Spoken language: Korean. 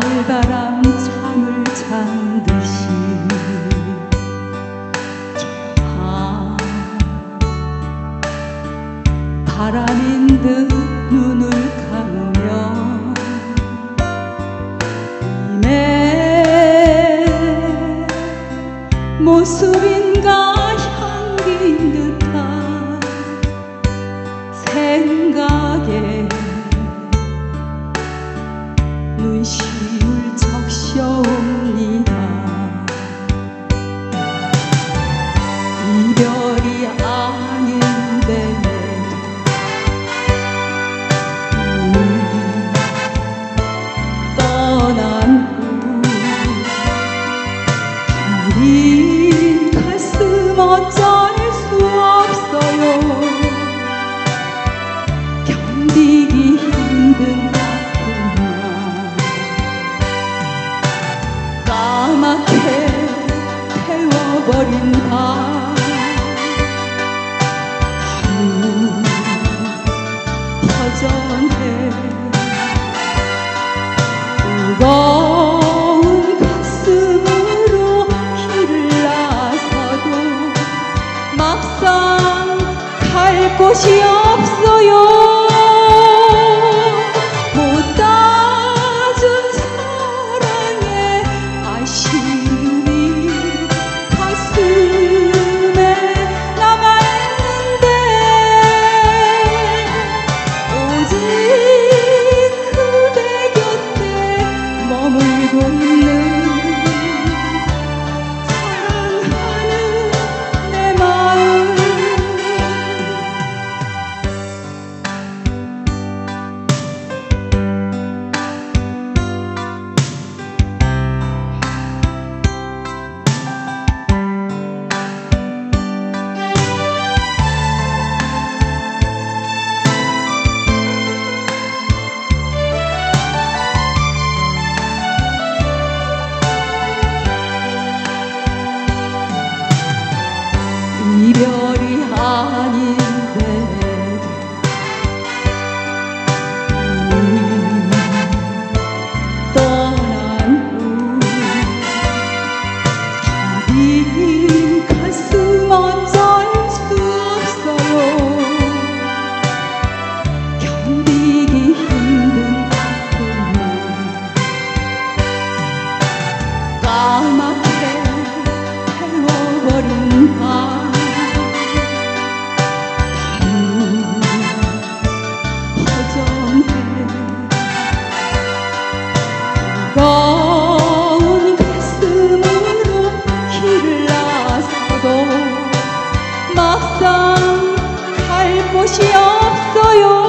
달달한 잠을 잔 듯이 조용한 바람인 듯 눈을 감으며 이내 모습인가 향기인 듯한 생각에 막상 갈 곳이 없어요 없어 할 곳이 없어요.